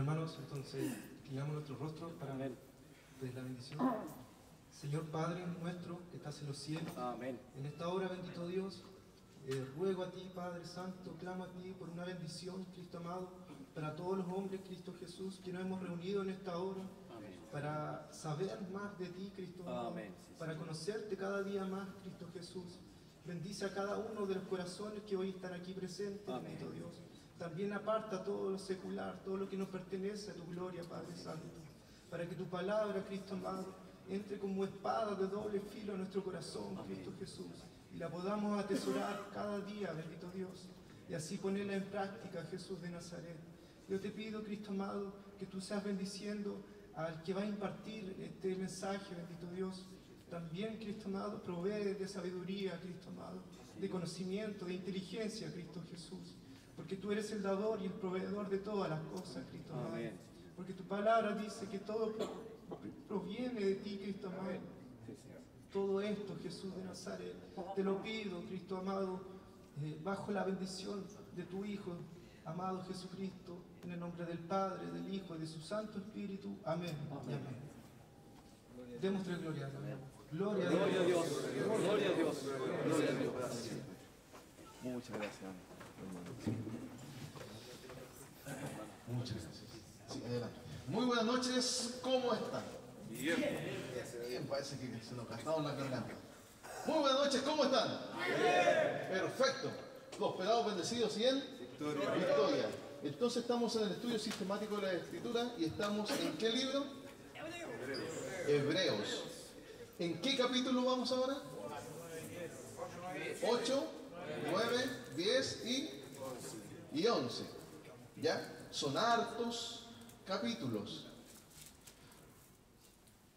hermanos, entonces inclinamos nuestros rostros para ver la bendición. Señor Padre nuestro que estás en los cielos, Amén. en esta hora bendito Dios, eh, ruego a ti Padre Santo, clamo a ti por una bendición, Cristo amado, para todos los hombres, Cristo Jesús, que nos hemos reunido en esta hora Amén. para saber más de ti, Cristo amado, Amén, sí, para conocerte cada día más, Cristo Jesús. Bendice a cada uno de los corazones que hoy están aquí presentes, Amén. bendito Dios. También aparta todo lo secular, todo lo que nos pertenece a tu gloria, Padre Santo, para que tu palabra, Cristo amado, entre como espada de doble filo a nuestro corazón, Cristo Jesús, y la podamos atesorar cada día, bendito Dios, y así ponerla en práctica, Jesús de Nazaret. Yo te pido, Cristo amado, que tú seas bendiciendo al que va a impartir este mensaje, bendito Dios. También, Cristo amado, provee de sabiduría, Cristo amado, de conocimiento, de inteligencia, Cristo Jesús. Porque tú eres el dador y el proveedor de todas las cosas, Cristo amado. Amén. Porque tu palabra dice que todo pro- proviene de ti, Cristo amado. Todo esto, Jesús de Nazaret, te lo pido, Cristo amado, eh, bajo la bendición de tu Hijo, amado Jesucristo, en el nombre del Padre, del Hijo y de su Santo Espíritu. Amén. y amén. Démosle gloria a Dios. Gloria a Gloria a Dios. Gloria a Dios. Gloria a Dios. Muchas gracias. Muchas gracias. Sí, adelante. Muy buenas noches, ¿cómo están? Bien. Bien, parece que se nos gastaron la garganta. Muy buenas noches, ¿cómo están? Perfecto. Prosperados, bendecidos y en Victoria. victoria. Entonces estamos en el estudio sistemático de la escritura y estamos en qué libro? Hebreos. ¿En qué capítulo vamos ahora? 8, 9, 10 y, y 11. ¿Ya? Son hartos capítulos.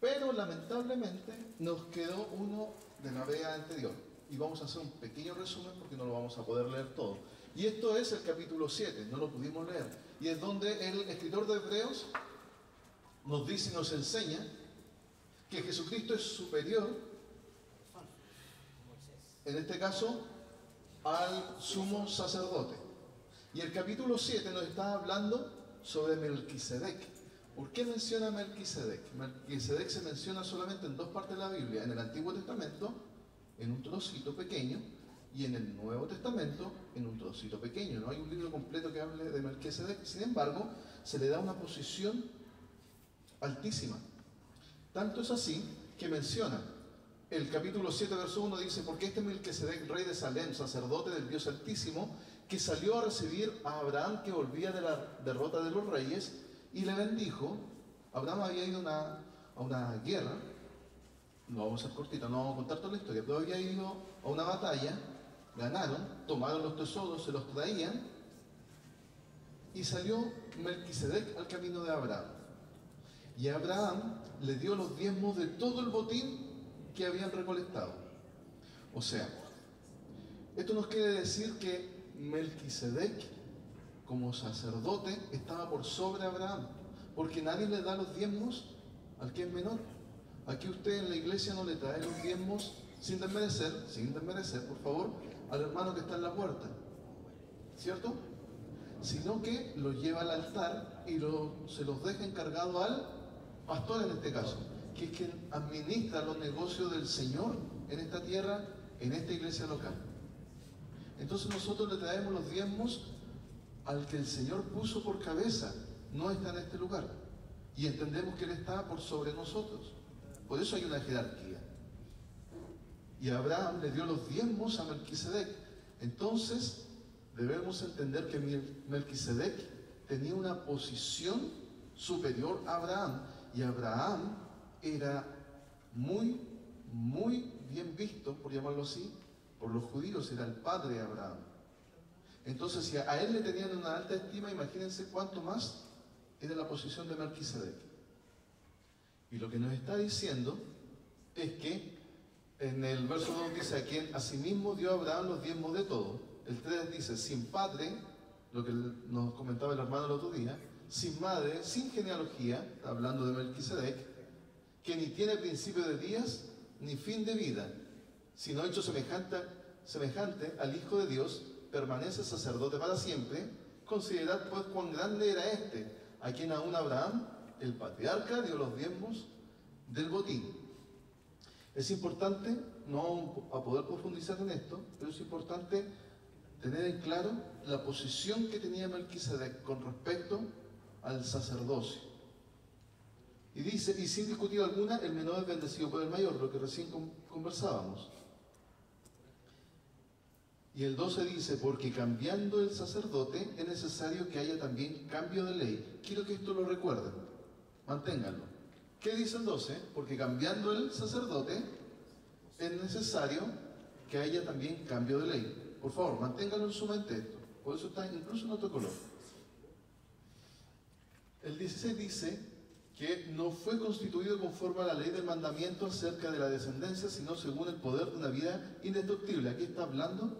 Pero lamentablemente nos quedó uno de la vez anterior. Y vamos a hacer un pequeño resumen porque no lo vamos a poder leer todo. Y esto es el capítulo 7, no lo pudimos leer. Y es donde el escritor de Hebreos nos dice y nos enseña que Jesucristo es superior, en este caso, al sumo sacerdote. Y el capítulo 7 nos está hablando sobre Melquisedec. ¿Por qué menciona Melquisedec? Melquisedec se menciona solamente en dos partes de la Biblia, en el Antiguo Testamento, en un trocito pequeño, y en el Nuevo Testamento, en un trocito pequeño. No hay un libro completo que hable de Melquisedec. Sin embargo, se le da una posición altísima. Tanto es así que menciona el capítulo 7, verso 1 dice, porque este Melquisedec, rey de Salem, sacerdote del Dios Altísimo, que salió a recibir a Abraham que volvía de la derrota de los reyes, y le bendijo. Abraham había ido una, a una guerra, no vamos a ser cortito, no vamos a contar toda la historia, pero había ido a una batalla, ganaron, tomaron los tesoros, se los traían, y salió Melquisedec al camino de Abraham. Y Abraham le dio los diezmos de todo el botín que habían recolectado. O sea, esto nos quiere decir que Melquisedec, como sacerdote, estaba por sobre Abraham, porque nadie le da los diezmos al que es menor. Aquí usted en la iglesia no le trae los diezmos sin desmerecer, sin desmerecer, por favor, al hermano que está en la puerta. ¿Cierto? Sino que los lleva al altar y lo- se los deja encargado al pastor en este caso, que es quien administra los negocios del Señor en esta tierra, en esta iglesia local. Entonces nosotros le traemos los diezmos al que el Señor puso por cabeza, no está en este lugar. Y entendemos que Él está por sobre nosotros. Por eso hay una jerarquía. Y Abraham le dio los diezmos a Melquisedec. Entonces debemos entender que Mel- Melquisedec tenía una posición superior a Abraham. Y Abraham era muy, muy bien visto, por llamarlo así, por los judíos, era el padre de Abraham. Entonces, si a él le tenían una alta estima, imagínense cuánto más era la posición de Melquisedec. Y lo que nos está diciendo es que en el verso 2 dice, a quien asimismo dio a Abraham los diezmos de todo. El 3 dice, sin padre, lo que nos comentaba el hermano el otro día, sin madre, sin genealogía, hablando de Melquisedec, que ni tiene principio de días ni fin de vida, sino hecho semejante, semejante al Hijo de Dios, permanece sacerdote para siempre, considerad pues cuán grande era este, a quien aún Abraham, el patriarca, dio los diezmos del botín. Es importante, no a poder profundizar en esto, pero es importante tener en claro la posición que tenía Melquisedec con respecto al sacerdocio. Y dice, y sin discutir alguna, el menor es bendecido por el mayor, lo que recién con- conversábamos. Y el 12 dice, porque cambiando el sacerdote es necesario que haya también cambio de ley. Quiero que esto lo recuerden, manténganlo. ¿Qué dice el 12? Porque cambiando el sacerdote es necesario que haya también cambio de ley. Por favor, manténganlo en su mente esto. Por eso está incluso en otro color. El 16 dice que no fue constituido conforme a la ley del mandamiento acerca de la descendencia, sino según el poder de una vida indestructible. Aquí está hablando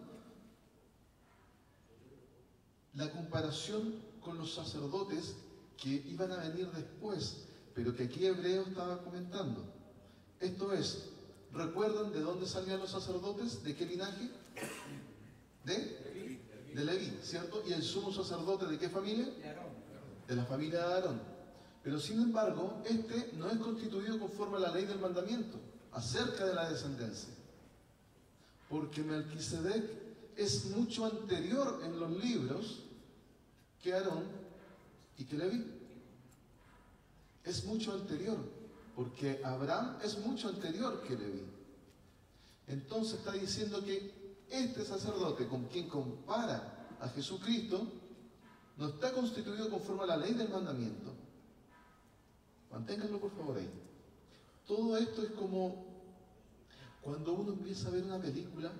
la comparación con los sacerdotes que iban a venir después, pero que aquí Hebreo estaba comentando. Esto es, ¿recuerdan de dónde salían los sacerdotes? ¿De qué linaje? De, de Leví, ¿cierto? ¿Y el sumo sacerdote de qué familia? De la familia de Aarón. Pero sin embargo, este no es constituido conforme a la ley del mandamiento acerca de la descendencia. Porque Melquisedec es mucho anterior en los libros que Aarón y que Leví. Es mucho anterior, porque Abraham es mucho anterior que Leví. Entonces está diciendo que este sacerdote con quien compara a Jesucristo no está constituido conforme a la ley del mandamiento. Manténganlo por favor ahí. Todo esto es como cuando uno empieza a ver una película,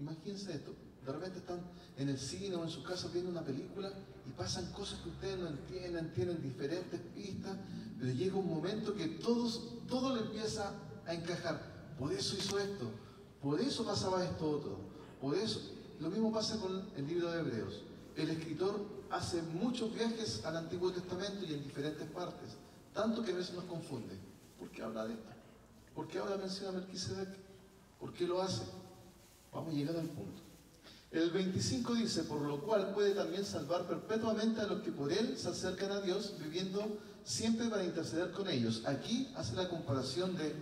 imagínense esto, de repente están en el cine o en su casa viendo una película y pasan cosas que ustedes no entienden, tienen diferentes pistas, pero llega un momento que todos, todo le empieza a encajar. Por eso hizo esto, por eso pasaba esto otro, por eso. Lo mismo pasa con el libro de Hebreos. El escritor hace muchos viajes al Antiguo Testamento y en diferentes partes, tanto que a veces nos confunde. ¿Por qué habla de esto? ¿Por qué ahora menciona a Melquisedec? ¿Por qué lo hace? Vamos a llegar al punto. El 25 dice, por lo cual puede también salvar perpetuamente a los que por él se acercan a Dios, viviendo siempre para interceder con ellos. Aquí hace la comparación de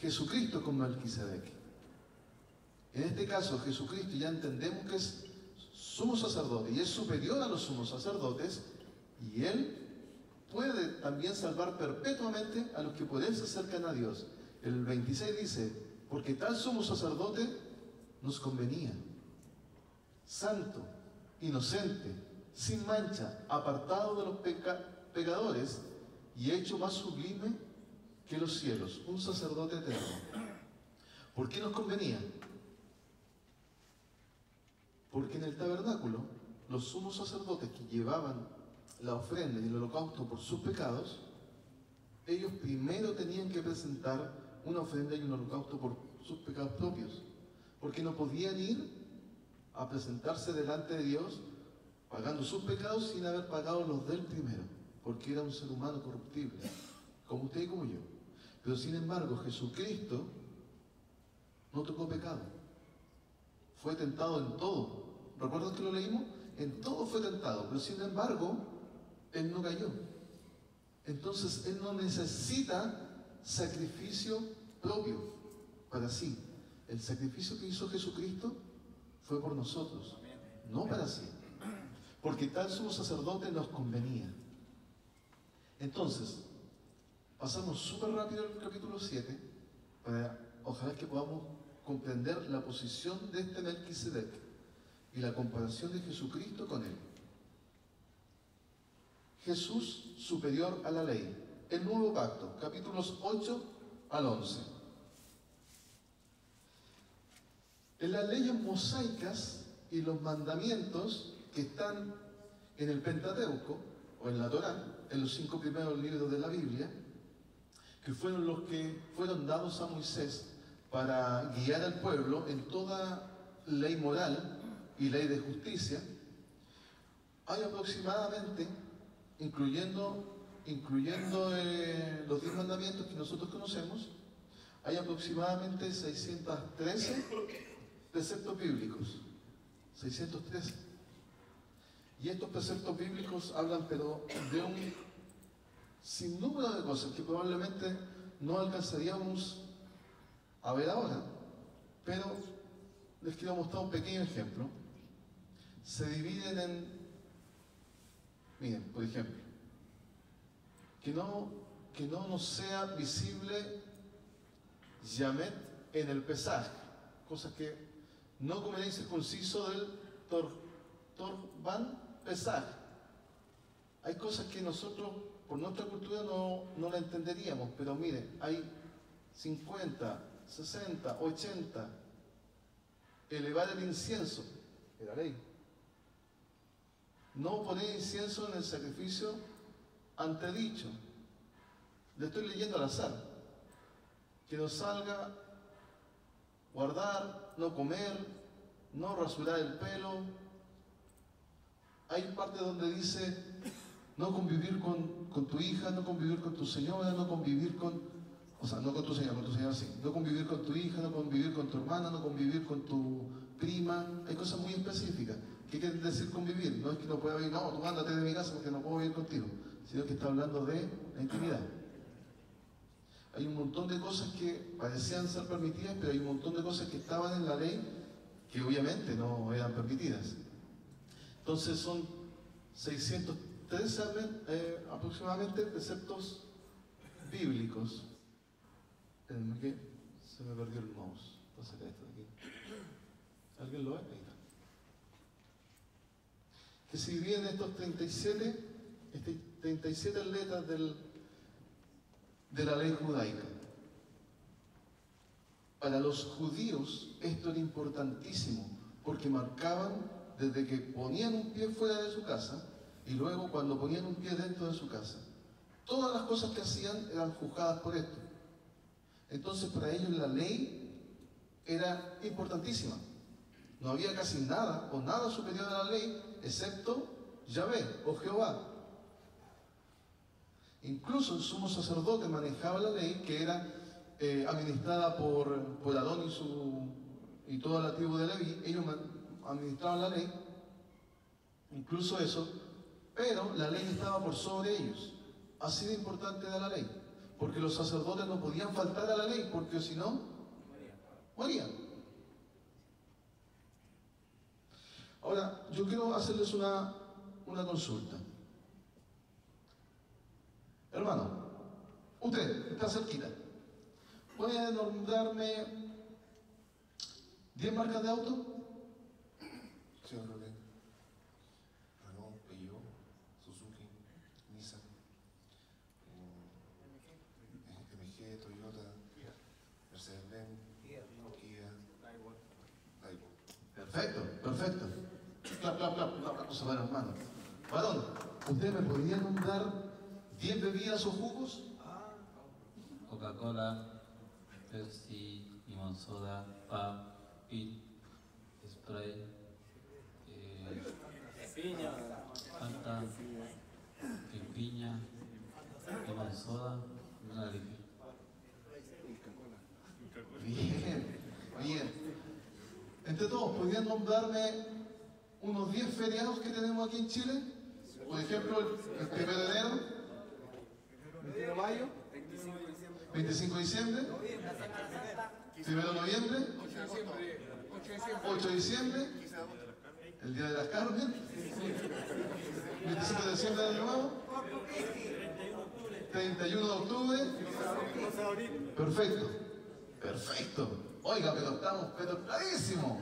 Jesucristo con Melquisedec. En este caso, Jesucristo ya entendemos que es sumo sacerdote y es superior a los sumos sacerdotes, y él puede también salvar perpetuamente a los que por él se acercan a Dios. El 26 dice, porque tal sumo sacerdote nos convenía santo, inocente, sin mancha, apartado de los peca- pecadores y hecho más sublime que los cielos, un sacerdote eterno. ¿Por qué nos convenía? Porque en el tabernáculo los sumos sacerdotes que llevaban la ofrenda y el holocausto por sus pecados, ellos primero tenían que presentar una ofrenda y un holocausto por sus pecados propios, porque no podían ir a presentarse delante de Dios pagando sus pecados sin haber pagado los del primero, porque era un ser humano corruptible, como usted y como yo. Pero sin embargo, Jesucristo no tocó pecado. Fue tentado en todo. ¿Recuerdan que lo leímos? En todo fue tentado, pero sin embargo, Él no cayó. Entonces, Él no necesita sacrificio propio para sí. El sacrificio que hizo Jesucristo fue por nosotros, no para sí. Porque tal sumo sacerdote nos convenía. Entonces, pasamos súper rápido al capítulo 7 para ojalá que podamos comprender la posición de este Melquisedec y la comparación de Jesucristo con él. Jesús superior a la ley. El nuevo pacto, capítulos 8 al 11. En las leyes mosaicas y los mandamientos que están en el Pentateuco o en la Torá, en los cinco primeros libros de la Biblia, que fueron los que fueron dados a Moisés para guiar al pueblo en toda ley moral y ley de justicia, hay aproximadamente, incluyendo, incluyendo eh, los diez mandamientos que nosotros conocemos, hay aproximadamente 613 preceptos bíblicos. 613. Y estos preceptos bíblicos hablan pero de un sinnúmero de cosas que probablemente no alcanzaríamos a ver ahora. Pero les quiero mostrar un pequeño ejemplo. Se dividen en, miren, por ejemplo, que no, que no nos sea visible Yamet en el pesaje, cosa que no comeréis circunciso del tor, Torban pesaje. Hay cosas que nosotros, por nuestra cultura, no, no la entenderíamos, pero mire, hay 50, 60, 80, elevar el incienso, era ley. No poner incienso en el sacrificio antedicho. Le estoy leyendo al azar. Que nos salga guardar, no comer, no rasurar el pelo. Hay parte donde dice no convivir con, con tu hija, no convivir con tu señora, no convivir con, o sea, no con tu señora, con tu señora sí, no convivir con tu hija, no convivir con tu hermana, no convivir con tu prima. Hay cosas muy específicas. ¿Qué quiere decir convivir? No es que no pueda vivir, no, tú ándate de mi casa porque no puedo vivir contigo, sino que está hablando de la intimidad. Hay un montón de cosas que parecían ser permitidas, pero hay un montón de cosas que estaban en la ley que obviamente no eran permitidas. Entonces son 613 eh, aproximadamente preceptos bíblicos. Espérenme que se me perdió el mouse. Sacar esto aquí. ¿Alguien lo ve? Ahí está. Que se dividen estos 37, este 37 letras del, de la ley judaica. Para los judíos esto era importantísimo porque marcaban desde que ponían un pie fuera de su casa y luego cuando ponían un pie dentro de su casa. Todas las cosas que hacían eran juzgadas por esto. Entonces para ellos la ley era importantísima. No había casi nada o nada superior a la ley excepto Yahvé o Jehová. Incluso el sumo sacerdote manejaba la ley que era eh, administrada por, por Adón y, su, y toda la tribu de Leví. Ellos administraban la ley, incluso eso, pero la ley estaba por sobre ellos. Así de importante era la ley, porque los sacerdotes no podían faltar a la ley, porque si no, morían. Ahora, yo quiero hacerles una, una consulta. Hermano, usted está cerquita. ¿Puede nombrarme 10 marcas de auto? Chevrolet, Renault, Clap, clap, clap. Un aplauso para hermano. Varón, ¿usted me podría nombrar 10 bebidas o jugos? Coca-Cola, Pepsi, limón soda, Pap, Pit, Spray, eh, Fanta, piña, limón soda, una. Bien, bien. Entre todos, ¿podrían nombrarme unos 10 feriados que tenemos aquí en Chile? Por ejemplo, el, el 1 de enero, 21 de mayo, 25 de diciembre, 1 de noviembre, 8 de diciembre, el Día de las Carmen, 25 de diciembre de Nuevo, 31 de octubre. Perfecto, perfecto. Oiga, pero estamos, pero clarísimo.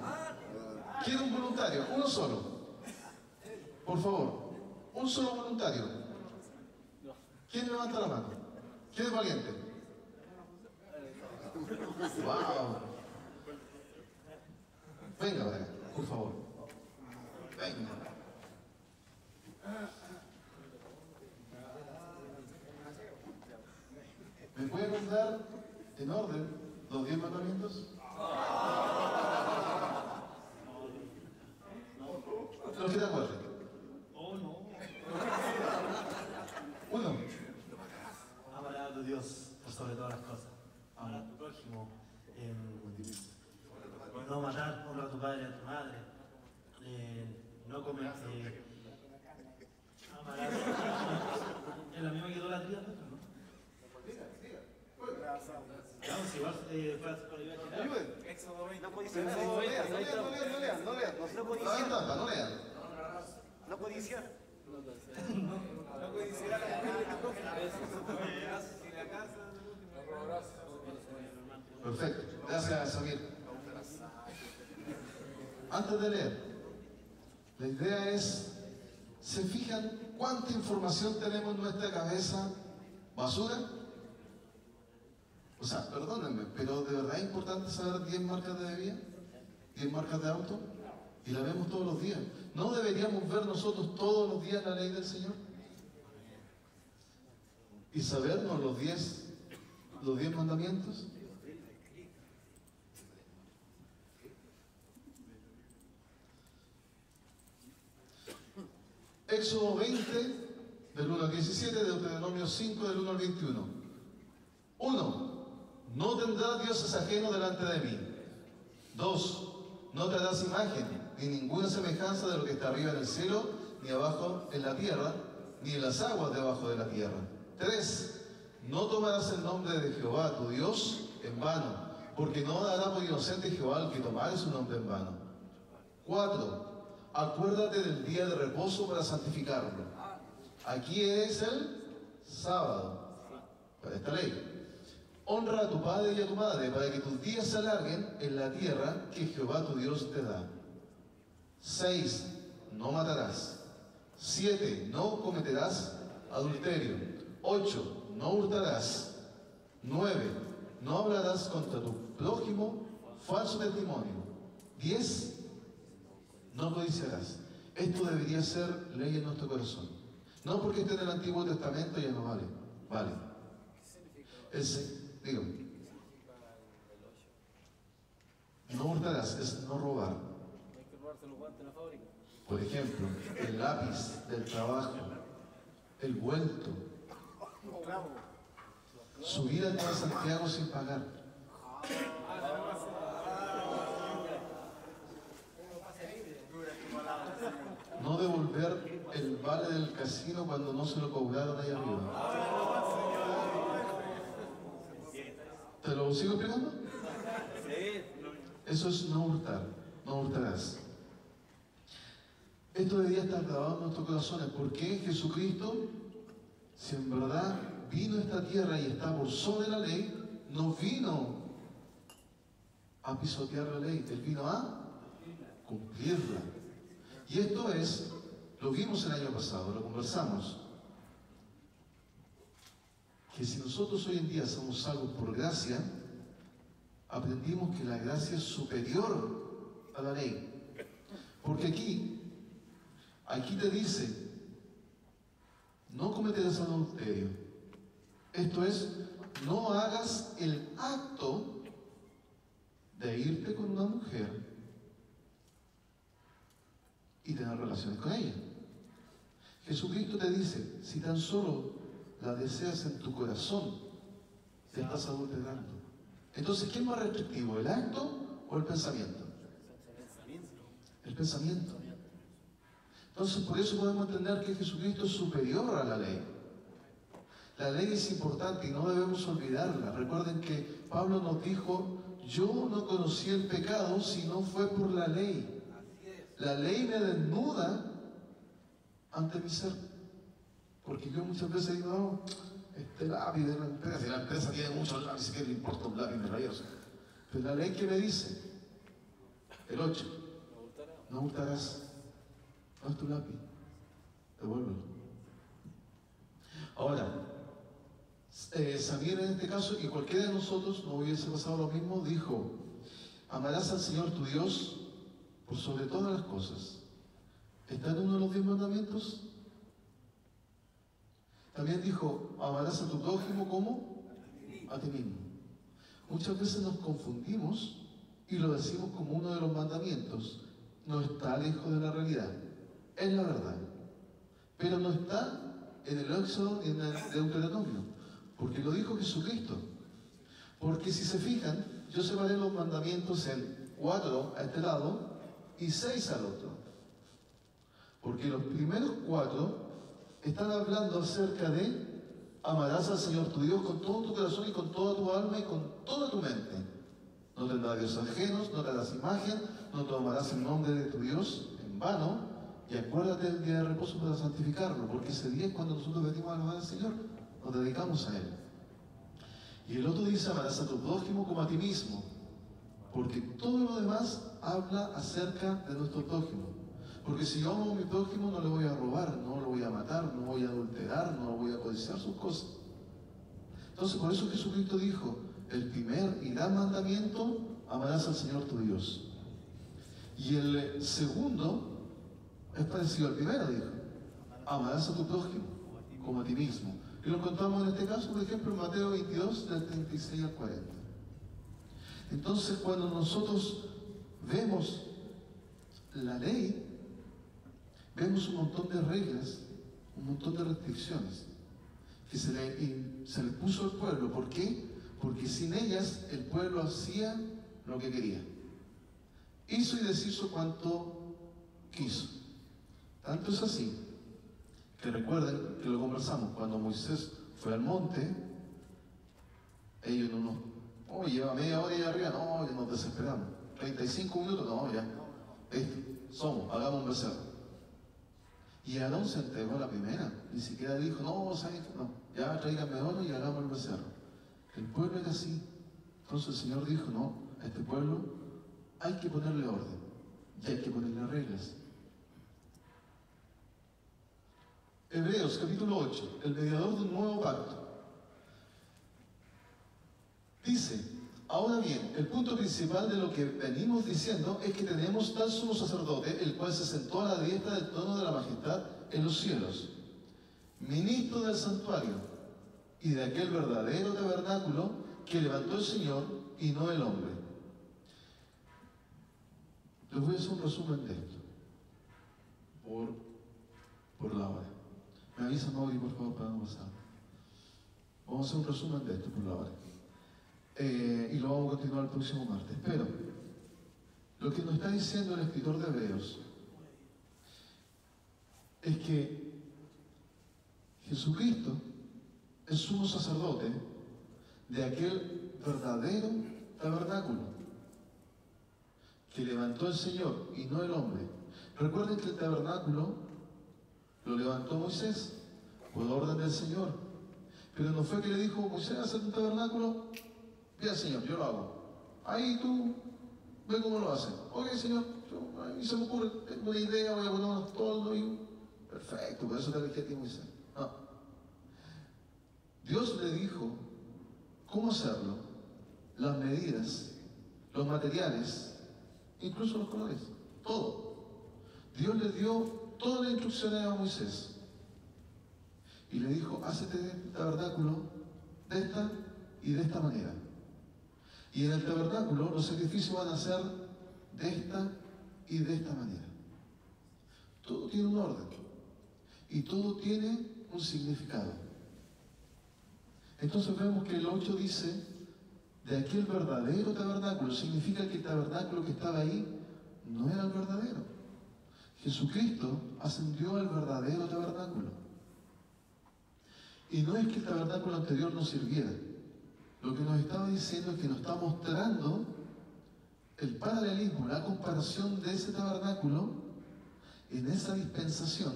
Quiero un voluntario, uno solo. Por favor, un solo voluntario. ¿Quién levanta la mano? ¿Quién es valiente? ¡Wow! Venga, acá, por favor. Venga. ¿Me pueden contar en orden los diez mandamientos? Los que te acuerden. Uno. Amarás a tu Dios por sobre todas las cosas. Amar a tu prójimo em, no matar, honra a tu padre y a tu madre, eh, no comer, eh, amarás. Es la misma que idolatría, ¿no? Claro, si eh. Ayuden. No No lean, no lean, no lean, no lean, no lean, no lean. No No hagan codiciar. trampa, no lean. No codiciar. No codiciarás la mujer de tu prójimo. Perfecto. Gracias, Samir. Antes de leer, la idea es, ¿se fijan cuánta información tenemos en nuestra cabeza basura? O sea, perdónenme, pero ¿de verdad es importante saber 10 marcas de bebida? ¿10 marcas de auto? Y la vemos todos los días. ¿No deberíamos ver nosotros todos los días la ley del Señor? Y sabernos los 10 los 10 mandamientos. Éxodo 20, del 1 al 17, Deuteronomio 5, del 1 al 21. 1. No tendrás dioses ajenos delante de mí. 2. No te harás imagen, ni ninguna semejanza de lo que está arriba en el cielo, ni abajo en la tierra, ni en las aguas debajo de la tierra. 3. No tomarás el nombre de Jehová, tu Dios, en vano, porque no dará por inocente Jehová al que tomare su nombre en vano. 4. Acuérdate del día de reposo para santificarlo. Aquí es el sábado, para esta ley. Honra a tu padre y a tu madre para que tus días se alarguen en la tierra que Jehová tu Dios te da. 6. No matarás. 7. No cometerás adulterio. 8. No hurtarás. 9. No hablarás contra tu prójimo falso testimonio. 10. No codiciarás. Esto debería ser ley en nuestro corazón. No porque esté en el Antiguo Testamento ya no vale. Vale. El, No hurtarás, es no robar. Por ejemplo, el lápiz del trabajo, el vuelto, subir al Santiago sin pagar. No devolver el vale del casino cuando no se lo cobraron ahí arriba. ¿Te lo sigo explicando? Eso es no hurtar, no hurtarás. Esto debería estar grabado en nuestros corazones. ¿Por qué Jesucristo, si en verdad vino a esta tierra y está por sobre la ley, no vino a pisotear la ley, Él vino a cumplirla. Y esto es, lo vimos el año pasado, lo conversamos, que si nosotros hoy en día somos salvos por gracia, aprendimos que la gracia es superior a la ley. Porque aquí, aquí te dice, no cometerás adulterio. Esto es, no hagas el acto de irte con una mujer y tener relaciones con ella. Jesucristo te dice, si tan solo la deseas en tu corazón, te estás adulterando. Entonces, ¿qué es más restrictivo, el acto o el pensamiento? El pensamiento. Entonces, por eso podemos entender que Jesucristo es superior a la ley. La ley es importante y no debemos olvidarla. Recuerden que Pablo nos dijo, yo no conocí el pecado si no fue por la ley. La ley me desnuda ante mi ser. Porque yo muchas veces digo, no, este lápiz de la empresa, si la empresa tiene muchos lápices, ¿qué le importa un lápiz de rayos? Pero la ley que me dice, el 8, no hurtarás, no es tu lápiz, devuélvelo. Ahora, eh, Samir en este caso, y cualquiera de nosotros no hubiese pasado lo mismo, dijo, amarás al Señor tu Dios por sobre todas las cosas. ¿Está en uno de los diez mandamientos? También dijo, amarás a tu prójimo como a ti mismo. Muchas veces nos confundimos y lo decimos como uno de los mandamientos. No está lejos de la realidad. Es la verdad. Pero no está en el Éxodo ni en el Deuteronomio. Porque lo dijo Jesucristo. Porque si se fijan, yo separé los mandamientos en cuatro a este lado y seis al otro. Porque los primeros cuatro están hablando acerca de amarás al Señor tu Dios con todo tu corazón y con toda tu alma y con toda tu mente. No tendrás dioses ajenos, no te harás imagen, no tomarás el nombre de tu Dios en vano. Y acuérdate del día de reposo para santificarlo, porque ese día es cuando nosotros venimos a alabar al Señor, nos dedicamos a Él. Y el otro dice, amarás a tu prójimo como a ti mismo, porque todo lo demás habla acerca de nuestro prójimo. Porque si yo amo a mi prójimo no le voy a robar, no lo voy a matar, no voy a adulterar, no voy a codiciar sus cosas. Entonces por eso Jesucristo dijo, el primer y gran mandamiento, amarás al Señor tu Dios. Y el segundo es parecido al primero, dijo, amarás a tu prójimo como a ti mismo. Y lo encontramos en este caso, por ejemplo, en Mateo 22, del 36 al 40. Entonces, cuando nosotros vemos la ley, vemos un montón de reglas, un montón de restricciones que se le, se le puso al pueblo. ¿Por qué? Porque sin ellas el pueblo hacía lo que quería. Hizo y deshizo cuanto quiso. Tanto es así que recuerden que lo conversamos, cuando Moisés fue al monte, ellos no nos, oh, lleva media hora y arriba, no, nos desesperamos. 35 minutos, no, ya, somos, hagamos un becerro. Y Aarón se entregó la primera, ni siquiera dijo, no, ¿sabes? no, ya tráiganme oro y hagamos el becerro. El pueblo era así. Entonces el Señor dijo, no, a este pueblo hay que ponerle orden y hay que ponerle reglas. Hebreos capítulo 8, el mediador de un nuevo pacto. Dice, ahora bien, el punto principal de lo que venimos diciendo es que tenemos tal sumo sacerdote, el cual se sentó a la diestra del trono de la majestad en los cielos, ministro del santuario y de aquel verdadero tabernáculo que levantó el Señor y no el hombre. Les voy a hacer un resumen de esto, por, por la hora. Me avisa Mauri, por favor, para no pasar. Vamos a hacer un resumen de esto por la hora. Eh, y lo vamos a continuar el próximo martes. Pero, lo que nos está diciendo el escritor de Hebreos es que Jesucristo es sumo sacerdote de aquel verdadero tabernáculo que levantó el Señor y no el hombre. Recuerden que el tabernáculo lo levantó Moisés por orden del Señor. Pero no fue que le dijo, Moisés, hacer un tabernáculo. Bien, Señor, yo lo hago. Ahí tú, ve cómo lo hace. Ok, Señor, yo, a mí se me ocurre, tengo una idea, voy a poner unos toldos y... Perfecto, por eso te elegí a ti, Moisés. No. Dios le dijo cómo hacerlo, las medidas, los materiales, incluso los colores, todo. Dios le dio todas las instrucciones a Moisés. Y le dijo, hácete el tabernáculo de esta y de esta manera. Y en el tabernáculo los sacrificios van a ser de esta y de esta manera. Todo tiene un orden. Y todo tiene un significado. Entonces vemos que el 8 dice, de aquel verdadero tabernáculo, significa que el tabernáculo que estaba ahí no era el verdadero. Jesucristo ascendió al verdadero tabernáculo. Y no es que el tabernáculo anterior no sirviera. Lo que nos estaba diciendo es que nos está mostrando el paralelismo, la comparación de ese tabernáculo en esa dispensación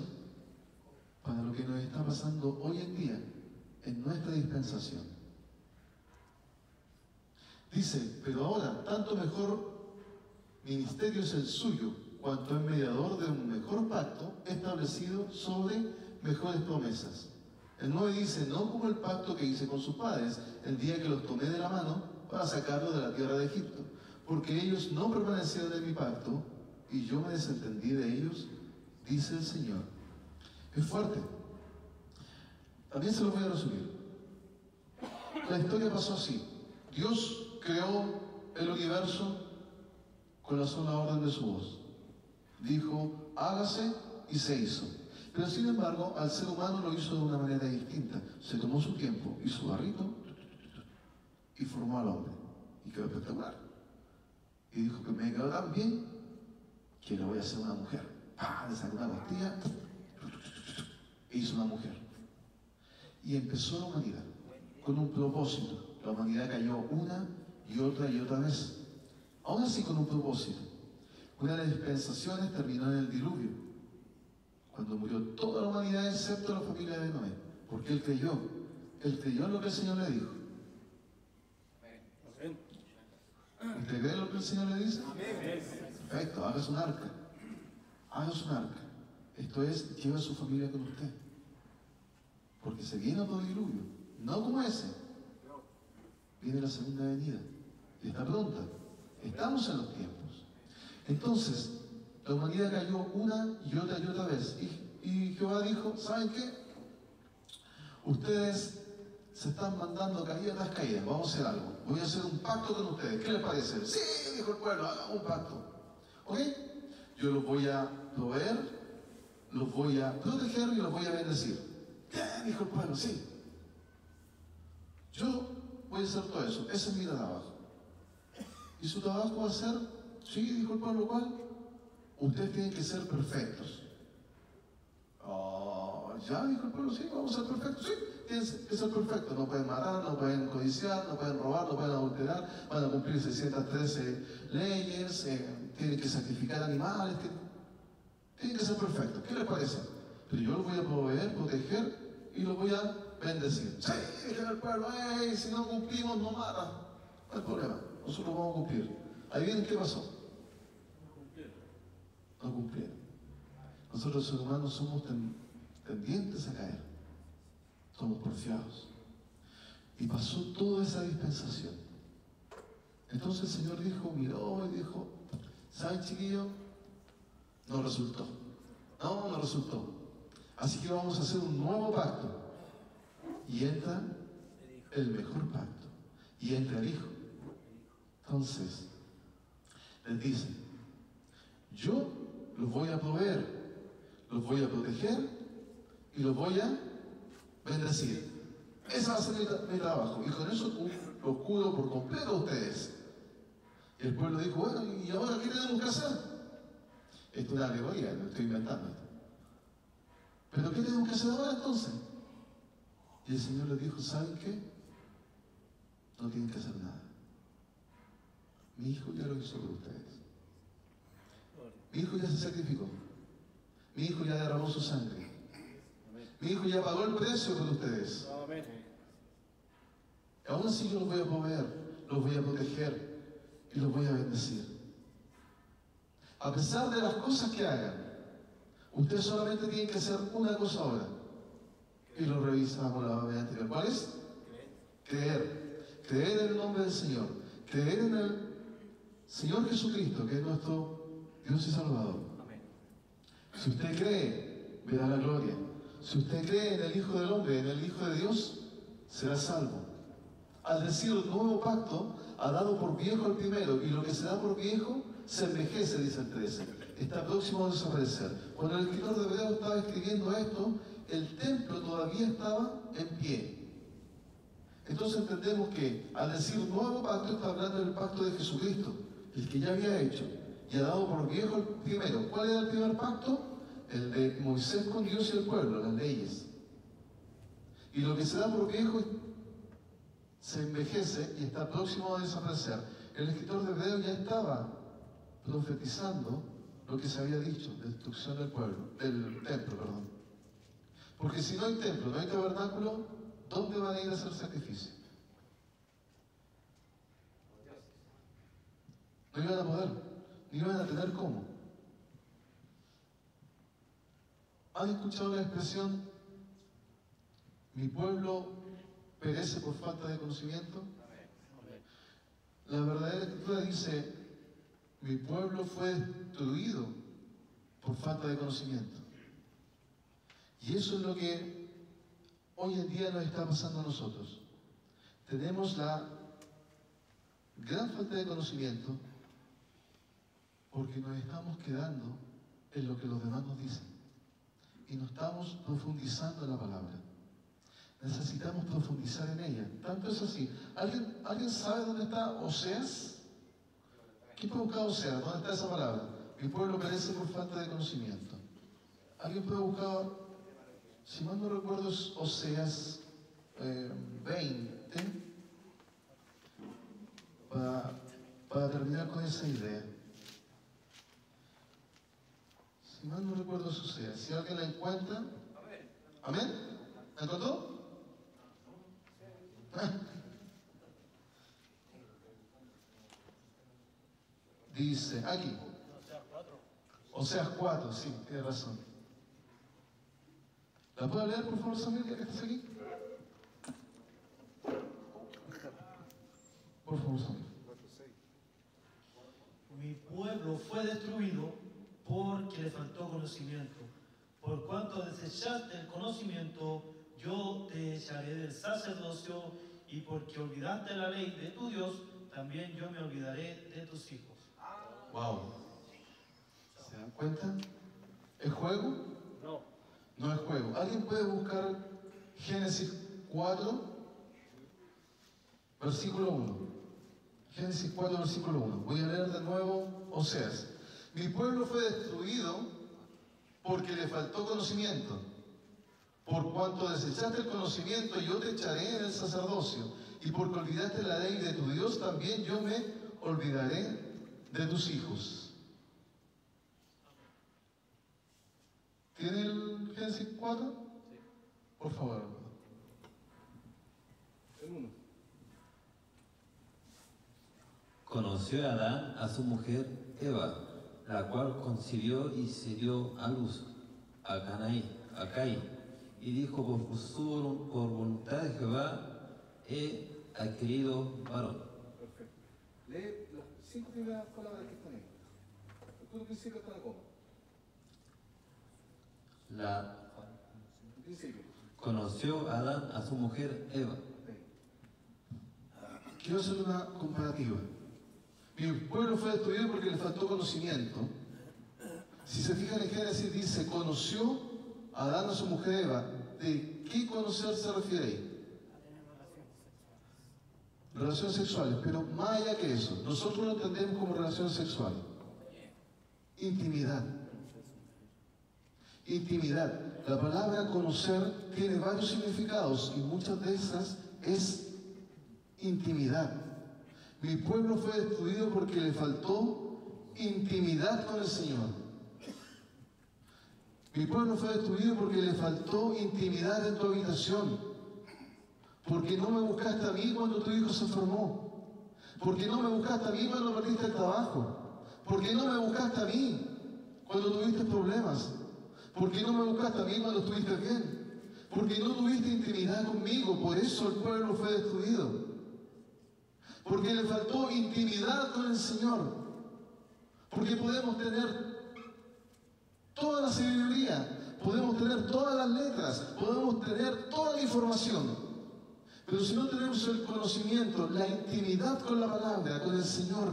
para lo que nos está pasando hoy en día en nuestra dispensación. Dice, pero ahora tanto mejor ministerio es el suyo, cuanto es mediador de un mejor pacto establecido sobre mejores promesas. El 9 dice, no como el pacto que hice con sus padres el día que los tomé de la mano para sacarlos de la tierra de Egipto, porque ellos no permanecieron en mi pacto y yo me desentendí de ellos, dice el Señor. Es fuerte. También se los voy a resumir. La historia pasó así. Dios creó el universo con la sola orden de su voz. Dijo, hágase y se hizo. Pero sin embargo, al ser humano lo hizo de una manera distinta. Se tomó su tiempo su barrito y formó al hombre. Y quedó espectacular. Y dijo que me quedó tan bien que le voy a hacer una mujer. ¡Pah! Le sacó una costilla e hizo una mujer. Y empezó la humanidad con un propósito. La humanidad cayó una y otra y otra vez. Aún así con un propósito. Una de las dispensaciones terminó en el diluvio, cuando murió toda la humanidad excepto la familia de Noé, porque él creyó. Él creyó en lo que el Señor le dijo. ¿Usted cree lo que el Señor le dice? Perfecto, hagas un arca. Hagas un arca. Esto es, lleva a su familia con usted. Porque se viene otro diluvio. No como ese. Viene la segunda venida. Y está pronta. Estamos en los tiempos. Entonces, la humanidad cayó una y otra y otra vez. Y, Jehová dijo, ¿saben qué? Ustedes se están mandando caída tras caída. Vamos a hacer algo. Voy a hacer un pacto con ustedes. ¿Qué les parece? Sí, dijo el pueblo, hagamos un pacto. ¿Ok? Yo los voy a proveer, los voy a proteger y los voy a bendecir. Bien, dijo el pueblo, sí. Yo voy a hacer todo eso. Ese es mi trabajo. Y su trabajo va a ser, sí, dijo el pueblo, ¿cuál? Ustedes tienen que ser perfectos. Oh, ya, dijo el pueblo, sí, vamos a ser perfectos. Sí, tienen que ser perfectos. No pueden matar, no pueden codiciar, no pueden robar, no pueden adulterar. Van a cumplir 613 leyes, eh, tienen que sacrificar animales. tienen- que ser perfectos. ¿Qué les parece? Pero yo los voy a proveer, proteger y los voy a bendecir. Sí, dijeron al pueblo, "Ey, si no cumplimos, no mata. No hay problema, nosotros vamos a cumplir. Ahí vienen, ¿qué pasó? No cumplieron. Nosotros humanos somos ten- tendientes a caer. Somos porfiados. Y pasó toda esa dispensación. Entonces el Señor dijo, miró y dijo, ¿saben chiquillos? No resultó. No, no resultó. Así que vamos a hacer un nuevo pacto. Y entra el mejor pacto. Y entra el Hijo. Entonces, les dice, yo los voy a proveer, los voy a proteger y los voy a bendecir. Ese va a ser mi, tra- mi trabajo. Y con eso los cubro por completo a ustedes. Y el pueblo dijo, bueno, ¿y ahora qué tenemos que hacer? Esto es una alegoría, lo estoy inventando. ¿Pero qué tenemos que hacer ahora entonces? Y el Señor les dijo, ¿saben qué? No tienen que hacer nada. Mi hijo ya lo hizo por ustedes. Mi hijo ya se sacrificó. Mi hijo ya derramó su sangre. Mi hijo ya pagó el precio por ustedes. Aún así yo los voy a proveer, los voy a proteger y los voy a bendecir. A pesar de las cosas que hagan, ustedes solamente tienen que hacer una cosa ahora. Y lo revisamos la vez anterior. ¿Cuál es? Creer. Creer en el nombre del Señor. Creer en el Señor Jesucristo, que es nuestro Dios y Salvador. Si usted cree, verá la gloria. Si usted cree en el Hijo del Hombre, en el Hijo de Dios, será salvo. Al decir nuevo pacto, ha dado por viejo el primero, y lo que se da por viejo se envejece, dice el 13. Está próximo a desaparecer. Cuando el escritor de Hebreo estaba escribiendo esto, el templo todavía estaba en pie. Entonces entendemos que al decir nuevo pacto está hablando del pacto de Jesucristo, el que ya había hecho y ha dado por viejo el primero. ¿Cuál era el primer pacto? El de Moisés con Dios y el pueblo, las leyes. Y lo que se da por viejo se envejece y está próximo a desaparecer. El escritor de Hebreo ya estaba profetizando lo que se había dicho, de destrucción del pueblo, del templo, perdón. Porque si no hay templo, no hay tabernáculo, ¿dónde van a ir a hacer sacrificio? No iban a poder, ni iban a tener cómo. ¿Han escuchado la expresión, mi pueblo perece por falta de conocimiento? La verdadera escritura dice, mi pueblo fue destruido por falta de conocimiento. Y eso es lo que hoy en día nos está pasando a nosotros. Tenemos la gran falta de conocimiento porque nos estamos quedando en lo que los demás nos dicen y no estamos profundizando en la palabra. necesitamos profundizar en ella. Tanto es así. ¿Alguien, ¿alguien sabe dónde está Oseas? ¿Quién puede buscar Oseas? ¿Dónde está esa palabra? Mi pueblo perece por falta de conocimiento. ¿Alguien puede buscar, si mal no recuerdo, es Oseas eh, 20? Para, para terminar con esa idea. Si mal no recuerdo, Oseas. Si alguien la encuentra. Amén. ¿La encontró? Dice, aquí. O sea, cuatro, sí, tiene razón. ¿La puedo leer, por favor, Samuel, ya que estás aquí? Por favor, Samuel. Mi pueblo fue destruido porque le faltó conocimiento. Por cuanto desechaste el conocimiento, yo te echaré del sacerdocio y porque olvidaste la ley de tu Dios, también yo me olvidaré de tus hijos. Wow. ¿Se dan cuenta? ¿Es juego? No. No es juego. ¿Alguien puede buscar Génesis 4, versículo 1? Génesis 4, versículo 1. Voy a leer de nuevo Oseas. Mi pueblo fue destruido porque le faltó conocimiento. Por cuanto desechaste el conocimiento, yo te echaré en el sacerdocio. Y porque olvidaste la ley de tu Dios, también yo me olvidaré de tus hijos. ¿Tiene el Génesis 4? Por favor. El uno. Conoció Adán a su mujer Eva, la cual concibió y se dio a luz a Canaí, a Caín, y dijo por, su- por voluntad de Jehová he adquirido varón. Perfecto. Lee las cinco primeras palabras que están ahí. El puro principio está en coma. La El principio. conoció Adán a su mujer Eva. Quiero hacer una comparativa. Mi pueblo fue destruido porque le faltó conocimiento. Si se fijan en Génesis dice, conoció a Adán a su mujer Eva. ¿De qué conocer se refiere ahí? Relaciones sexuales, pero más allá que eso, nosotros lo entendemos como relaciones sexuales. Intimidad. Intimidad. La palabra conocer tiene varios significados y muchas de esas es intimidad. Mi pueblo fue destruido porque le faltó intimidad con el Señor. Mi pueblo fue destruido porque le faltó intimidad en tu habitación. Porque no me buscaste a mí cuando tu hijo se enfermó. Porque no me buscaste a mí cuando perdiste el trabajo. Porque no me buscaste a mí cuando tuviste problemas. Porque no me buscaste a mí cuando estuviste bien. Porque no tuviste intimidad conmigo. Por eso el pueblo fue destruido. Porque le faltó intimidad con el Señor. Porque podemos tener toda la sabiduría, podemos tener todas las letras, podemos tener toda la información. Pero si no tenemos el conocimiento, la intimidad con la palabra, con el Señor,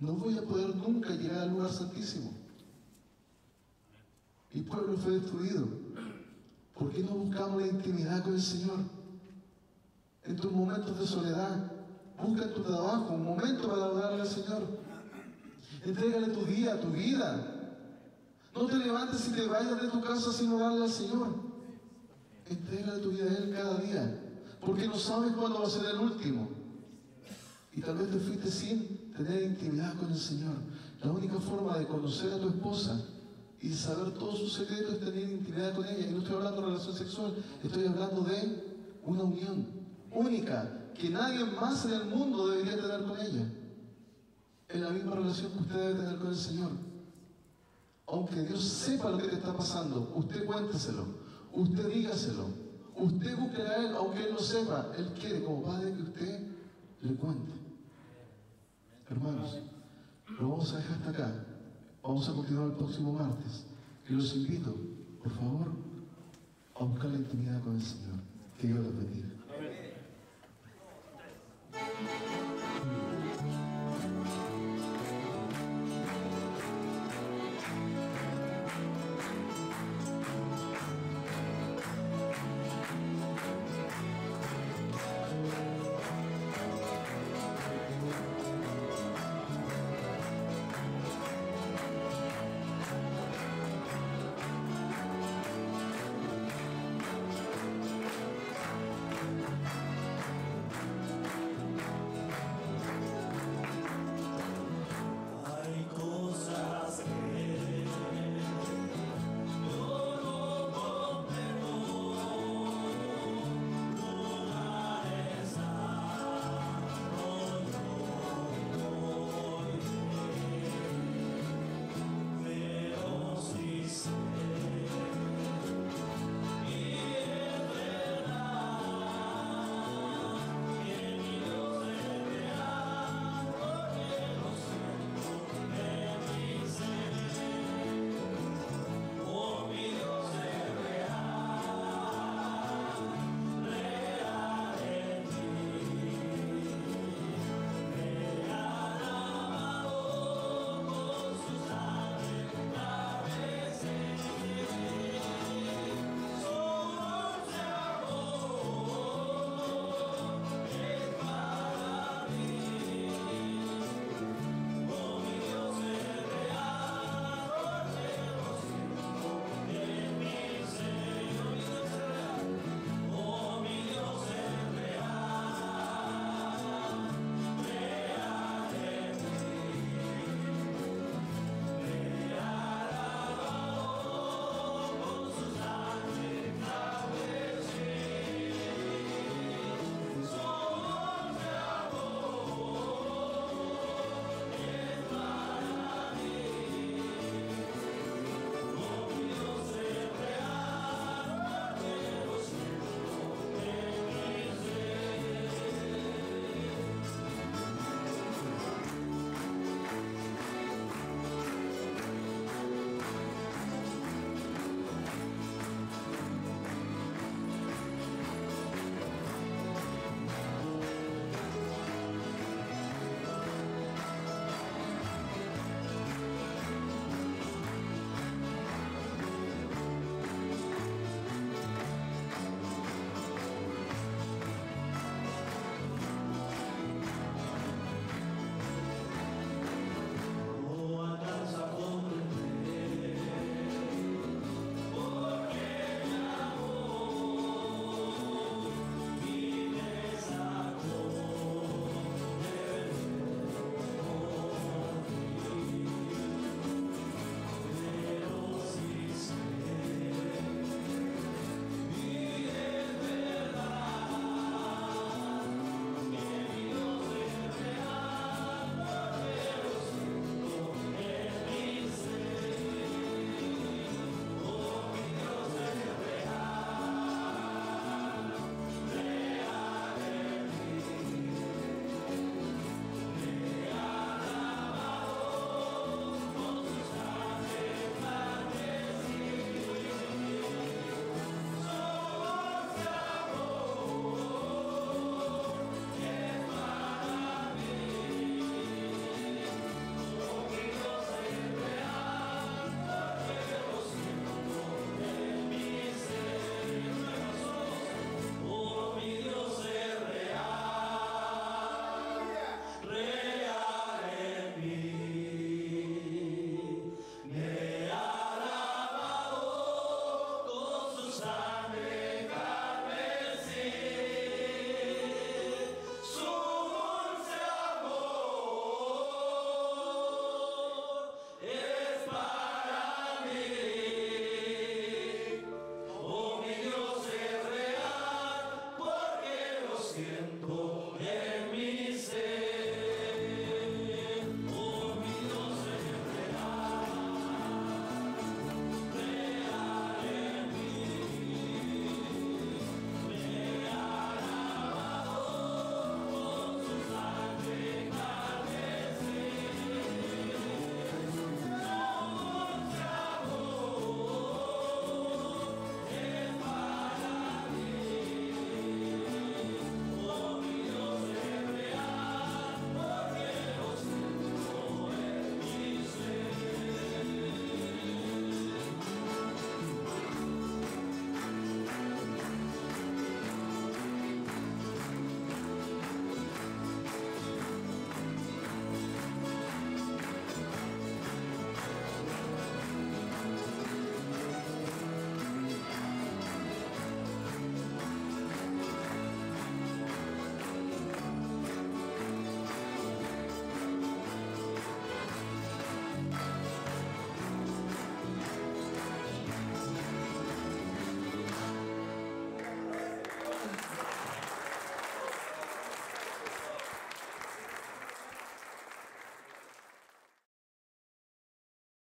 no voy a poder nunca llegar al lugar santísimo. Mi pueblo fue destruido. ¿Por qué no buscamos la intimidad con el Señor? En tus momentos de soledad, busca en tu trabajo un momento para adorarle al Señor. Entrégale tu día, tu vida. No te levantes y te vayas de tu casa sin orarle al Señor. Entrégale tu vida a Él cada día. Porque no sabes cuándo va a ser el último. Y tal vez te fuiste sin tener intimidad con el Señor. La única forma de conocer a tu esposa y saber todos sus secretos es tener intimidad con ella. Y no estoy hablando de relación sexual, estoy hablando de una unión única que nadie más en el mundo debería tener con ella. Es la misma relación que usted debe tener con el Señor. Aunque Dios sepa lo que te está pasando, usted cuénteselo, usted dígaselo, usted busque a Él, aunque Él no sepa. Él quiere como Padre que usted le cuente. Hermanos, lo vamos a dejar hasta acá. Vamos a continuar el próximo martes. Y los invito, por favor, a buscar la intimidad con el Señor. Que Dios les bendiga. thank you